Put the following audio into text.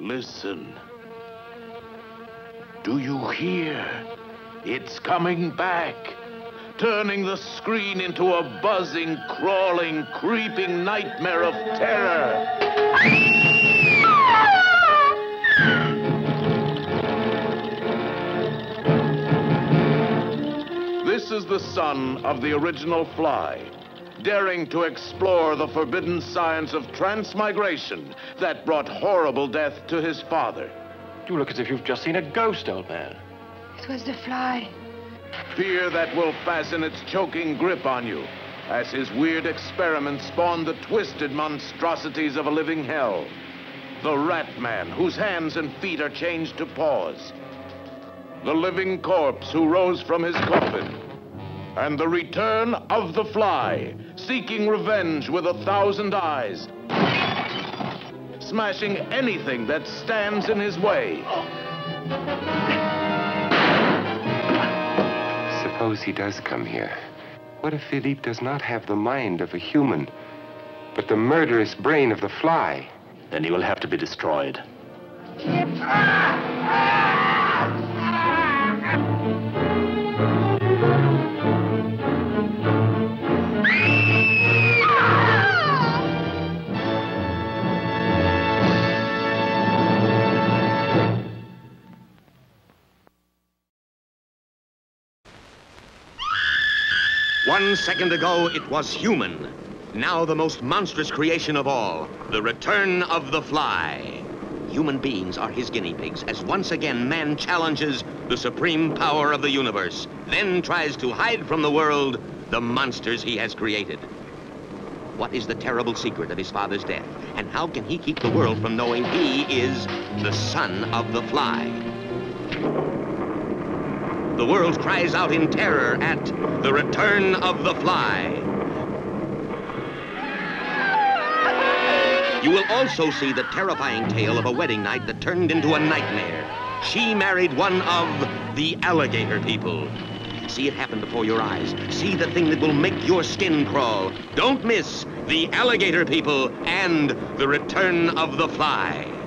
Listen. Do you hear? It's coming back, turning the screen into a buzzing, crawling, creeping nightmare of terror. This is the son of the original fly, daring to explore the forbidden science of transmigration that brought horrible death to his father. You look as if you've just seen a ghost, old man. It was the fly. Fear that will fasten its choking grip on you, as his weird experiments spawn the twisted monstrosities of a living hell. The Rat Man, whose hands and feet are changed to paws. The living corpse who rose from his coffin. And the return of the fly, seeking revenge with a thousand eyes. Smashing anything that stands in his way. Suppose he does come here. What if Philippe does not have the mind of a human, but the murderous brain of the fly? Then he will have to be destroyed. Ah! Ah! One second ago, it was human. Now the most monstrous creation of all, the return of the fly. Human beings are his guinea pigs as once again man challenges the supreme power of the universe, then tries to hide from the world the monsters he has created. What is the terrible secret of his father's death? And how can he keep the world from knowing he is the son of the fly? The world cries out in terror at the return of the fly. You will also see the terrifying tale of a wedding night that turned into a nightmare. She married one of the alligator people. See it happen before your eyes. See the thing that will make your skin crawl. Don't miss the alligator people and the return of the fly.